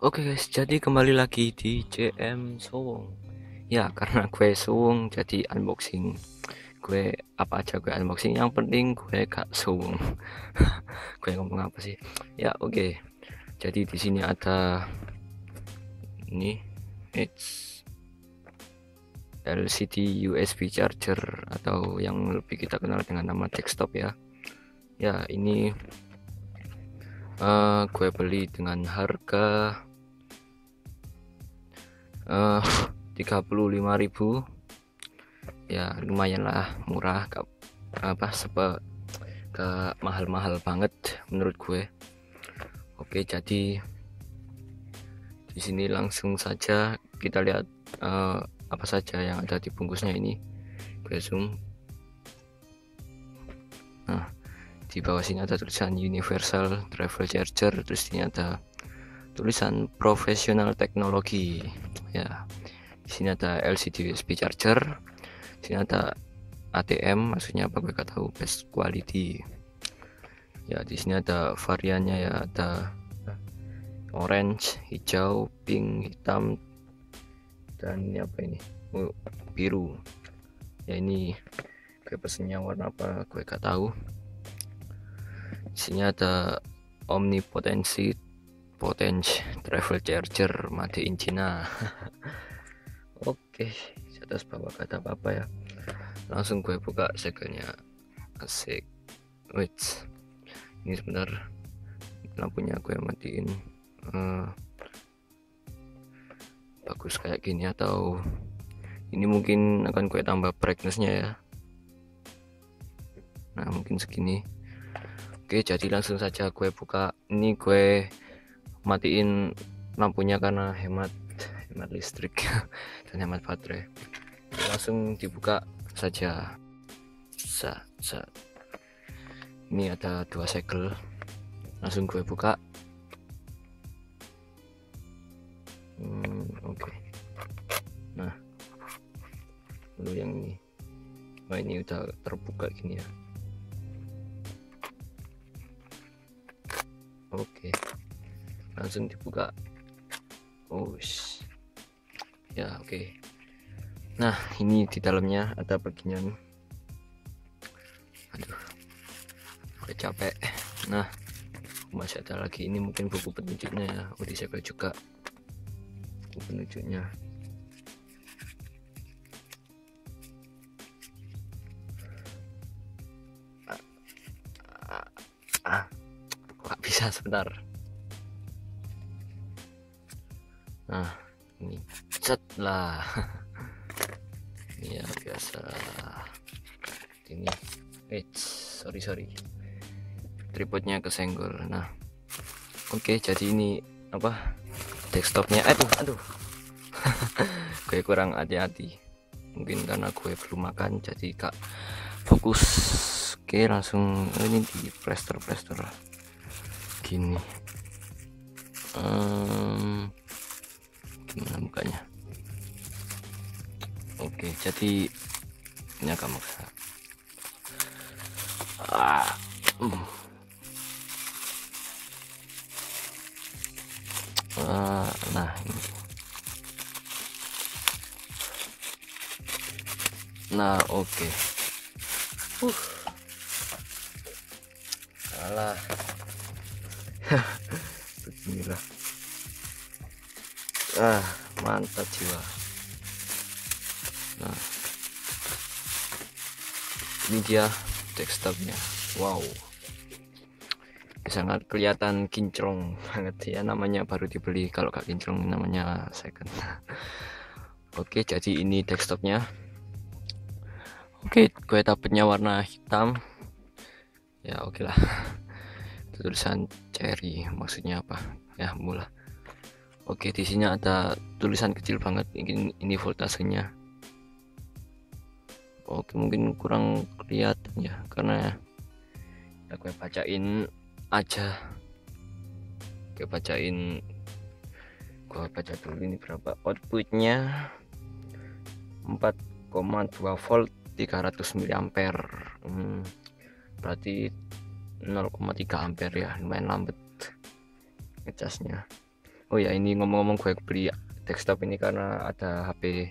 Oke guys, jadi kembali lagi di CM Sowong. Ya, karena gue Sowong jadi unboxing. Gue apa aja gue unboxing, yang penting gue gak Sowong. gue ngomong apa sih? Ya, oke. Jadi di sini ada ini it's LCD USB charger atau yang lebih kita kenal dengan nama desktop ya. Ya, ini uh, gue beli dengan harga uh, 35.000 ya lumayan lah murah gak, apa sepe ke mahal-mahal banget menurut gue. Oke jadi di sini langsung saja kita lihat uh, apa saja yang ada di bungkusnya ini. Gue zoom. Nah di bawah sini ada tulisan universal travel charger terus ini ada tulisan profesional teknologi. Ya. Di sini ada LCD USB charger di sini ada ATM maksudnya apa gue tahu? Best quality. Ya di sini ada variannya ya ada orange hijau pink hitam dan ini apa ini? Oh, biru. Ya ini gue pesennya warna apa gue gak tahu. Di sini ada omnipotensi potence travel charger made in China oke di atas bawah kata apa apa ya. Langsung gue buka segelnya asik. Wait ini sebentar. Lampunya gue matiin. Uh, bagus kayak gini atau ini mungkin akan gue tambah brightnessnya ya. Nah mungkin segini. Oke jadi langsung saja gue buka. Ini gue matiin lampunya karena hemat hemat listrik dan hemat baterai. Langsung dibuka saja. Sa, sa. ini ada dua segel. Langsung gue buka. Hmm, oke. Okay. nah lalu yang ini. Oh ini udah terbuka gini ya. Oke. okay langsung dibuka. Oh ya oke. Okay. nah ini di dalamnya ada beginian aduh gue capek. Nah masih ada lagi. Ini mungkin buku penunjuknya ya. Oh disegel juga. Buku penunjuknya ah, ah, ah. bisa? Sebentar nah ini. Set lah. Ya biasa. Ini. Eh sorry sorry. Tripodnya kesenggol. Nah. Oke okay, jadi ini apa desktopnya. Aduh aduh. Gue kurang hati-hati. Mungkin karena gue belum makan jadi kak fokus. Oke langsung ini di plaster plaster gini. Um, jadi ini agak maksa ah, hmm. ah, nah ini nah oke okay. uh. salah beginilah ah mantap jiwa nah. Ini dia desktopnya wow. Sangat kelihatan kinclong banget ya. Namanya baru dibeli. Kalau gak kinclong namanya second. Oke jadi ini desktopnya. Oke gue dapetnya warna hitam. Ya oke lah. Tulisan cherry. Maksudnya apa? Ya mulai Oke, di sini ada tulisan kecil banget. Ini, ini voltasenya. Oke, mungkin kurang kelihatan ya, karena ya gue bacain aja. Gue bacain. Gue baca dulu ini berapa outputnya. 4,2 volt 300 mA. Hmm, berarti 0,3 ampere ya, lumayan lambat ngecasnya oh ya ini ngomong-ngomong gue beli desktop ini karena ada HP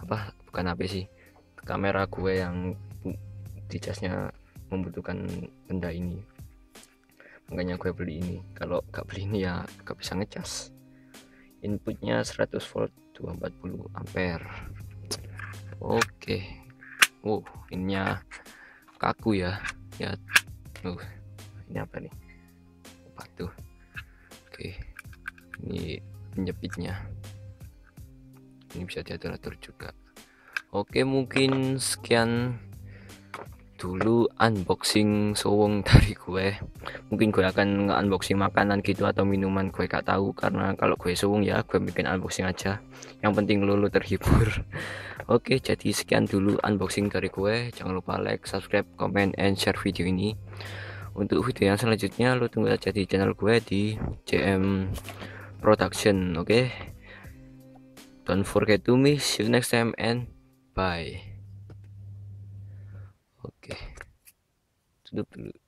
apa bukan HP sih kamera gue yang di casnya membutuhkan benda ini. Makanya gue beli ini. Kalau gak beli ini ya gak bisa ngecas. Inputnya 100 volt 240 ampere. Oke. Wow ininya kaku ya. Ya uh, ini apa nih? Batu oke ini penjepitnya ini bisa diatur-atur juga oke mungkin sekian dulu unboxing sowong dari gue. Mungkin gue akan nge-unboxing makanan gitu atau minuman gue gak tahu. Karena kalau gue sowong ya gue bikin unboxing aja. Yang penting lu, lu terhibur. Oke jadi sekian dulu unboxing dari gue. Jangan lupa like subscribe comment and share video ini. Untuk video yang selanjutnya lu tunggu aja di channel gue di JM Production oke? Okay? don't forget to see you next time and bye. Oke. Tutup dulu